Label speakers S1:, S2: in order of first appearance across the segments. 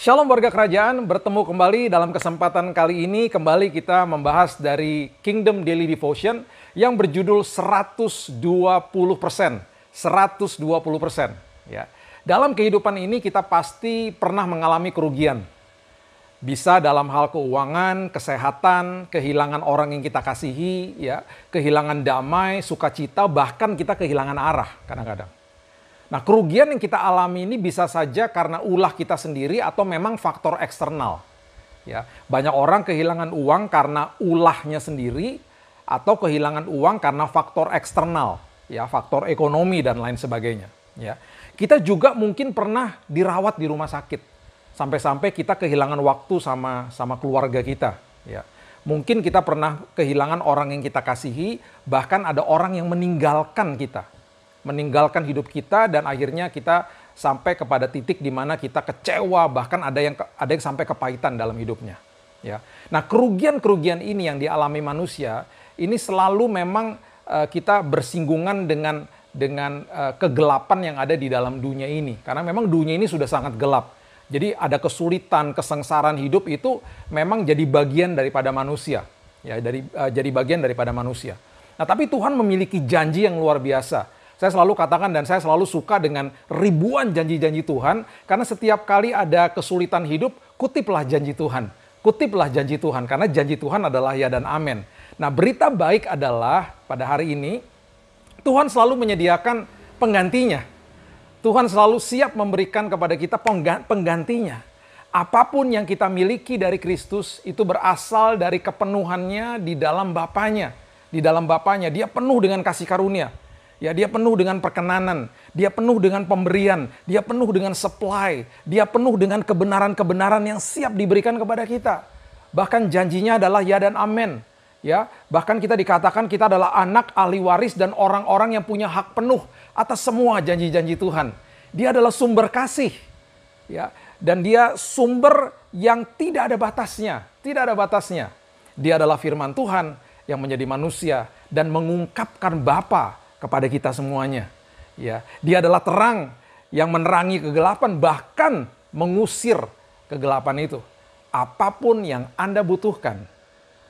S1: Shalom warga kerajaan, bertemu kembali dalam kesempatan kali ini kembali kita membahas dari Kingdom Daily Devotion yang berjudul 120%. 120%. Ya. Dalam kehidupan ini kita pasti pernah mengalami kerugian. Bisa dalam hal keuangan, kesehatan, kehilangan orang yang kita kasihi, ya, kehilangan damai, sukacita, bahkan kita kehilangan arah kadang-kadang. Nah, kerugian yang kita alami ini bisa saja karena ulah kita sendiri atau memang faktor eksternal. Ya, banyak orang kehilangan uang karena ulahnya sendiri atau kehilangan uang karena faktor eksternal, ya, faktor ekonomi dan lain sebagainya, ya. Kita juga mungkin pernah dirawat di rumah sakit. Sampai-sampai kita kehilangan waktu sama sama keluarga kita, ya. Mungkin kita pernah kehilangan orang yang kita kasihi, bahkan ada orang yang meninggalkan kita meninggalkan hidup kita dan akhirnya kita sampai kepada titik di mana kita kecewa bahkan ada yang ada yang sampai kepahitan dalam hidupnya ya. Nah kerugian-kerugian ini yang dialami manusia ini selalu memang uh, kita bersinggungan dengan dengan uh, kegelapan yang ada di dalam dunia ini. Karena memang dunia ini sudah sangat gelap. Jadi ada kesulitan kesengsaraan hidup itu memang jadi bagian daripada manusia ya dari uh, jadi bagian daripada manusia. Nah tapi Tuhan memiliki janji yang luar biasa saya selalu katakan dan saya selalu suka dengan ribuan janji-janji Tuhan karena setiap kali ada kesulitan hidup, kutiplah janji Tuhan. Kutiplah janji Tuhan karena janji Tuhan adalah ya dan amin. Nah, berita baik adalah pada hari ini Tuhan selalu menyediakan penggantinya. Tuhan selalu siap memberikan kepada kita penggantinya. Apa pun yang kita miliki dari Kristus itu berasal dari kepenuhannya di dalam Bapaknya. Di dalam Bapaknya, dia penuh dengan kasih karunia. Ya, dia penuh dengan perkenanan, dia penuh dengan pemberian, dia penuh dengan supply, dia penuh dengan kebenaran-kebenaran yang siap diberikan kepada kita. Bahkan janjinya adalah ya dan amin. Ya, bahkan kita dikatakan kita adalah anak ahli waris dan orang-orang yang punya hak penuh atas semua janji-janji Tuhan. Dia adalah sumber kasih. Ya, dan dia sumber yang tidak ada batasnya, tidak ada batasnya. Dia adalah firman Tuhan yang menjadi manusia dan mengungkapkan Bapa kepada kita semuanya. Ya, dia adalah terang yang menerangi kegelapan bahkan mengusir kegelapan itu. Apa pun yang Anda butuhkan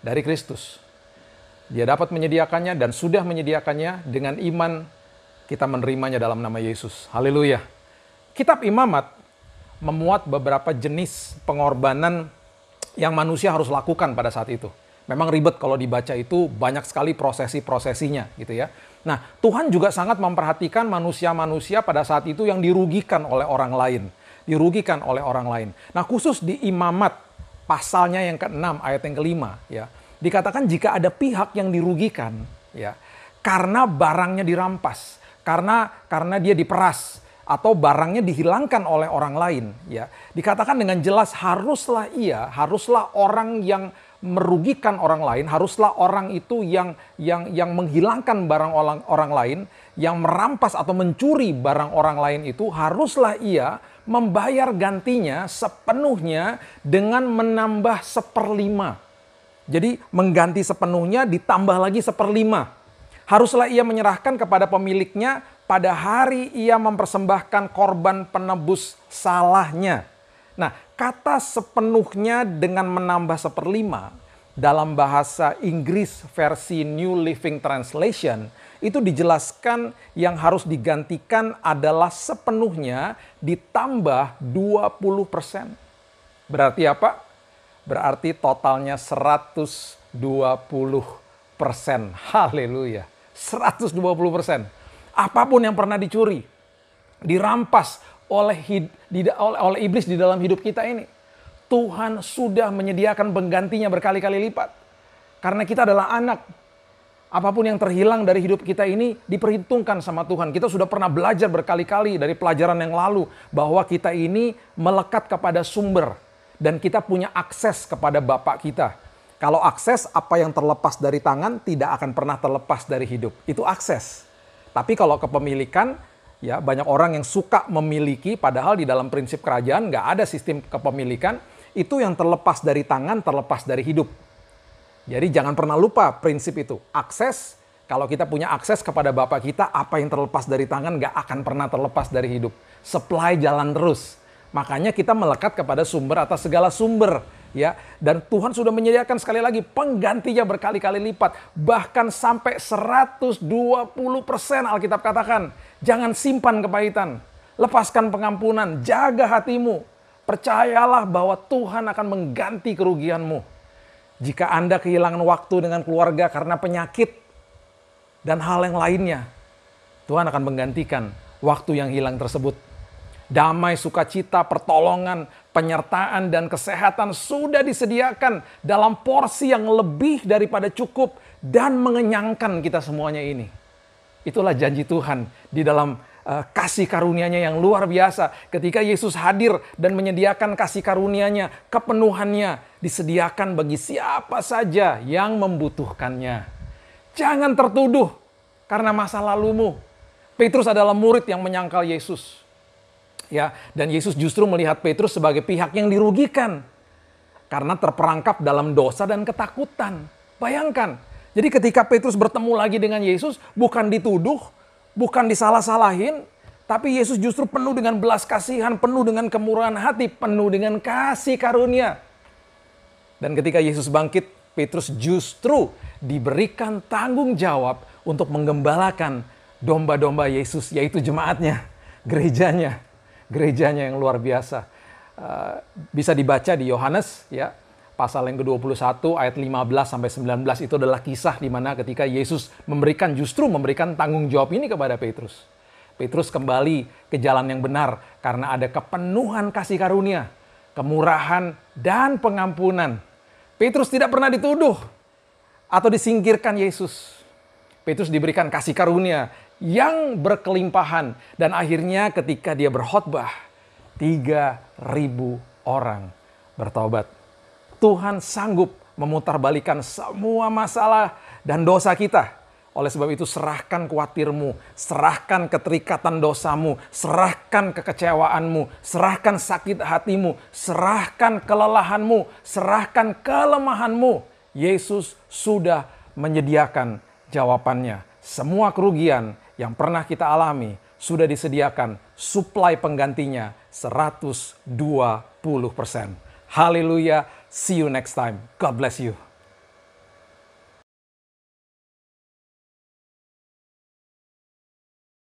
S1: dari Kristus, dia dapat menyediakannya dan sudah menyediakannya dengan iman kita menerimanya dalam nama Yesus. Haleluya. Kitab Imamat memuat beberapa jenis pengorbanan yang manusia harus lakukan pada saat itu. Memang ribet kalau dibaca itu banyak sekali prosesi-prosesinya gitu ya. Nah, Tuhan juga sangat memperhatikan manusia-manusia pada saat itu yang dirugikan oleh orang lain, dirugikan oleh orang lain. Nah, khusus di Imamat pasalnya yang ke-6 ayat yang kelima ya. Dikatakan jika ada pihak yang dirugikan ya karena barangnya dirampas, karena karena dia diperas atau barangnya dihilangkan oleh orang lain ya. Dikatakan dengan jelas haruslah ia, haruslah orang yang merugikan orang lain, haruslah orang itu yang yang yang menghilangkan barang orang orang lain, yang merampas atau mencuri barang orang lain itu haruslah ia membayar gantinya sepenuhnya dengan menambah seperlima. Jadi mengganti sepenuhnya ditambah lagi seperlima. Haruslah ia menyerahkan kepada pemiliknya pada hari ia mempersembahkan korban penebus salahnya. Nah, kata sepenuhnya dengan menambah seperlima dalam bahasa Inggris versi New Living Translation itu dijelaskan yang harus digantikan adalah sepenuhnya ditambah 20%. Berarti apa? Berarti totalnya 120%. Haleluya. 120%. Apa pun yang pernah dicuri, dirampas, oleh, oleh, oleh iblis di dalam hidup kita ini. Tuhan sudah menyediakan penggantinya berkali-kali lipat. Karena kita adalah anak. Apa pun yang terhilang dari hidup kita ini diperhitungkan sama Tuhan. Kita sudah pernah belajar berkali-kali dari pelajaran yang lalu bahwa kita ini melekat kepada sumber dan kita punya akses kepada Bapak kita. Kalau akses apa yang terlepas dari tangan tidak akan pernah terlepas dari hidup. Itu akses. Tapi kalau kepemilikan Ya, banyak orang yang suka memiliki, padahal di dalam prinsip kerajaan nggak ada sistem kepemilikan. Itu yang terlepas dari tangan, terlepas dari hidup. Jadi jangan pernah lupa prinsip itu. Akses, kalau kita punya akses kepada Bapak kita, apa yang terlepas dari tangan nggak akan pernah terlepas dari hidup. Supply jalan terus. Makanya kita melekat kepada sumber atas segala sumber ya. Dan Tuhan sudah menyediakan sekali lagi penggantinya berkali-kali lipat, bahkan sampai 120% Alkitab katakan. Jangan simpan kepahitan, lepaskan pengampunan, jaga hatimu. Percayalah bahwa Tuhan akan mengganti kerugianmu. Jika Anda kehilangan waktu dengan keluarga karena penyakit dan hal yang lainnya, Tuhan akan menggantikan waktu yang hilang tersebut damai, sukacita, pertolongan, penyertaan, dan kesehatan sudah disediakan dalam porsi yang lebih daripada cukup dan mengenyangkan kita semuanya ini. Itulah janji Tuhan di dalam uh, kasih karunia-Nya yang luar biasa. Ketika Yesus hadir dan menyediakan kasih karunia-Nya, kepenuhannya disediakan bagi siapa saja yang membutuhkannya. Jangan tertuduh karena masa lalumu. Petrus adalah murid yang menyangkal Yesus ya dan Yesus justru melihat Petrus sebagai pihak yang dirugikan karena terperangkap dalam dosa dan ketakutan. Bayangkan, jadi ketika Petrus bertemu lagi dengan Yesus bukan dituduh, bukan disalah-salahin, tapi Yesus justru penuh dengan belas kasihan, penuh dengan kemurahan hati, penuh dengan kasih karunia. Dan ketika Yesus bangkit, Petrus justru diberikan tanggung jawab untuk menggembalakan domba-domba Yesus, yaitu jemaatnya, gerejanya gerejanya yang luar biasa. Uh, bisa dibaca di Yohanes ya pasal yang ke-21 ayat 15 sampai 19 itu adalah kisah di mana ketika Yesus memberikan justru memberikan tanggung jawab ini kepada Petrus. Petrus kembali ke jalan yang benar karena ada kepenuhan kasih karunia, kemurahan dan pengampunan. Petrus tidak pernah dituduh atau disingkirkan Yesus. Petrus diberikan kasih karunia yang berkelimpahan. Dan akhirnya ketika dia berkhotbah, 3.000 orang bertobat. Tuhan sanggup memutarbalikan semua masalah dan dosa kita. Oleh sebab itu serahkan khawatirmu, serahkan keterikatan dosamu, serahkan kekecewaanmu, serahkan sakit hatimu, serahkan kelelahanmu, serahkan kelemahanmu. Yesus sudah menyediakan jawabannya. Semua kerugian yang pernah kita alami sudah disediakan suplai penggantinya 120%. Haleluya. See you next time. God bless you.